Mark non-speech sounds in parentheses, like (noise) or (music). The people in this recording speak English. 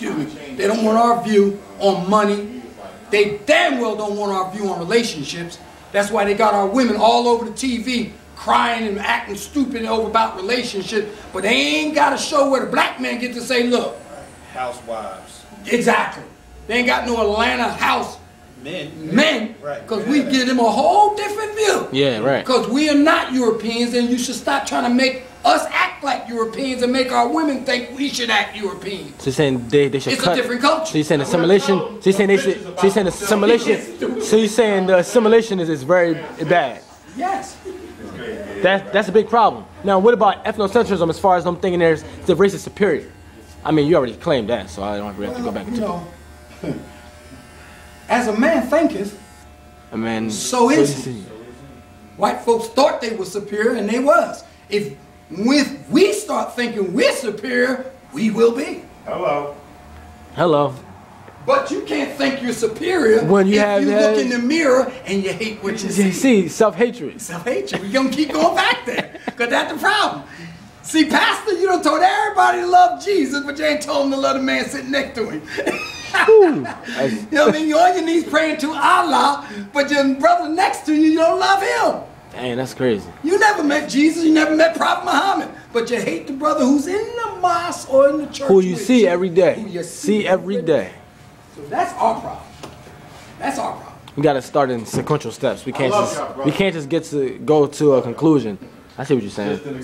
excuse me, they don't want our view on money. They damn well don't want our view on relationships. That's why they got our women all over the TV crying and acting stupid over about relationships, but they ain't got a show where the black man get to say, look, Housewives. exactly. They ain't got no Atlanta house Men. men, Right. because we give them a whole different view. Yeah, right. Because we are not Europeans, and you should stop trying to make us act like Europeans and make our women think we should act European. So you're saying they, they should It's a different culture. So you're saying assimilation. So you're saying they should. So you're saying assimilation. So you're saying the assimilation is, is very bad. Yes. That that's a big problem. Now, what about ethnocentrism? As far as I'm thinking, there's the race is superior. I mean, you already claimed that, so I don't really have to go back You into. know, as a man thinketh, I mean, So is you he. See. white folks thought they were superior, and they was. If if we start thinking we're superior, we will be. Hello. Hello. But you can't think you're superior When you if have you look in the mirror and you hate what you You see. see, self-hatred. Self-hatred. We're gonna keep going back there. Cause that's the problem. See, Pastor, you don't told everybody to love Jesus, but you ain't told them to love the man sitting next to him. Whew. (laughs) you know what I mean? You're on your knees praying to Allah, but your brother next to you, you don't love him. Dang, that's crazy. You never met Jesus, you never met Prophet Muhammad, but you hate the brother who's in the mosque or in the church. Who you with see every day. Who you See every day. So that's our problem. That's our problem. We got to start in sequential steps. We can't just we can't just get to go to a conclusion. I see what you're saying.